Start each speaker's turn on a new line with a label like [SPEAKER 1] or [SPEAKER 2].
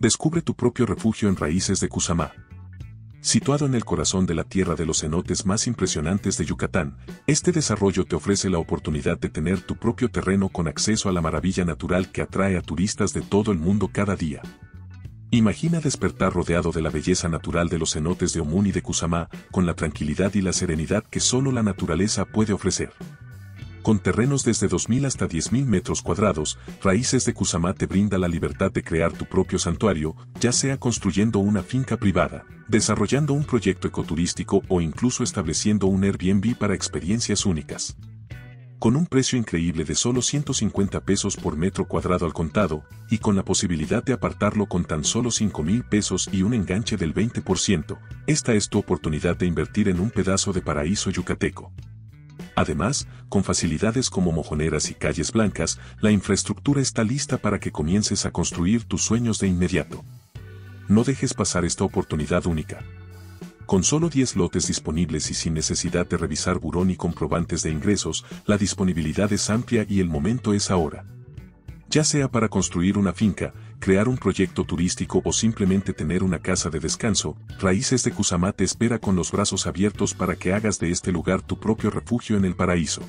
[SPEAKER 1] Descubre tu propio refugio en Raíces de Cusamá. Situado en el corazón de la tierra de los cenotes más impresionantes de Yucatán, este desarrollo te ofrece la oportunidad de tener tu propio terreno con acceso a la maravilla natural que atrae a turistas de todo el mundo cada día. Imagina despertar rodeado de la belleza natural de los cenotes de Omún y de Cusamá, con la tranquilidad y la serenidad que solo la naturaleza puede ofrecer. Con terrenos desde 2.000 hasta 10.000 metros cuadrados, Raíces de Cusamá te brinda la libertad de crear tu propio santuario, ya sea construyendo una finca privada, desarrollando un proyecto ecoturístico o incluso estableciendo un Airbnb para experiencias únicas. Con un precio increíble de solo 150 pesos por metro cuadrado al contado, y con la posibilidad de apartarlo con tan solo 5 mil pesos y un enganche del 20%, esta es tu oportunidad de invertir en un pedazo de paraíso yucateco. Además, con facilidades como mojoneras y calles blancas, la infraestructura está lista para que comiences a construir tus sueños de inmediato. No dejes pasar esta oportunidad única. Con solo 10 lotes disponibles y sin necesidad de revisar burón y comprobantes de ingresos, la disponibilidad es amplia y el momento es ahora. Ya sea para construir una finca, crear un proyecto turístico o simplemente tener una casa de descanso, Raíces de Cusamá te espera con los brazos abiertos para que hagas de este lugar tu propio refugio en el paraíso.